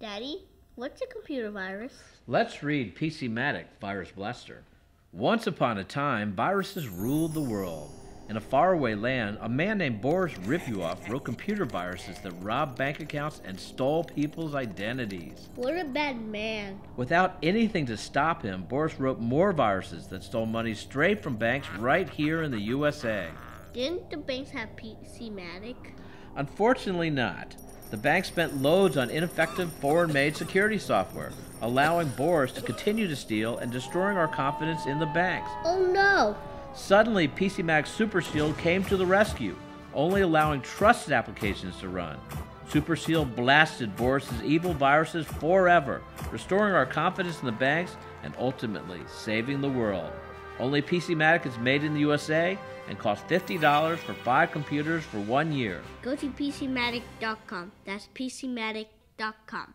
Daddy, what's a computer virus? Let's read PC Matic Virus Blaster. Once upon a time, viruses ruled the world. In a faraway land, a man named Boris Ripyuoff wrote computer viruses that robbed bank accounts and stole people's identities. What a bad man. Without anything to stop him, Boris wrote more viruses that stole money straight from banks right here in the USA. Didn't the banks have PC Matic? Unfortunately, not. The bank spent loads on ineffective foreign made security software, allowing Boris to continue to steal and destroying our confidence in the banks. Oh no! Suddenly, PC Matic Super Shield came to the rescue, only allowing trusted applications to run. Super Shield blasted Boris's evil viruses forever, restoring our confidence in the banks and ultimately saving the world. Only PC Matic is made in the USA and costs $50 for five computers for one year. Go to PCmatic.com. That's PCmatic.com.